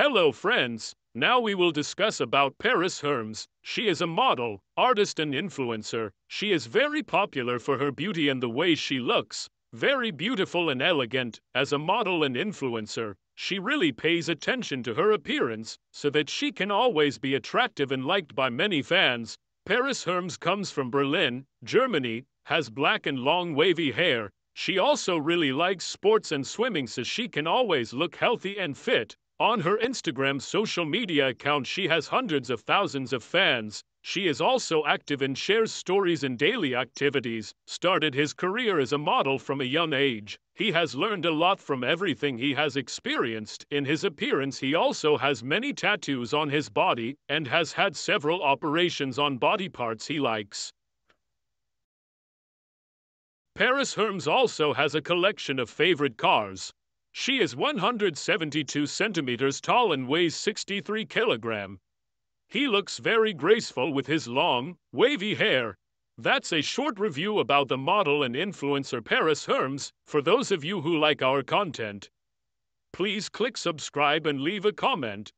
Hello friends, now we will discuss about Paris Herms. She is a model, artist and influencer. She is very popular for her beauty and the way she looks. Very beautiful and elegant, as a model and influencer. She really pays attention to her appearance, so that she can always be attractive and liked by many fans. Paris Herms comes from Berlin, Germany, has black and long wavy hair. She also really likes sports and swimming so she can always look healthy and fit. On her Instagram social media account, she has hundreds of thousands of fans. She is also active and shares stories and daily activities. Started his career as a model from a young age. He has learned a lot from everything he has experienced. In his appearance, he also has many tattoos on his body and has had several operations on body parts he likes. Paris Herms also has a collection of favorite cars. She is 172 centimeters tall and weighs 63 kilogram. He looks very graceful with his long, wavy hair. That's a short review about the model and influencer Paris Herms. For those of you who like our content, please click subscribe and leave a comment.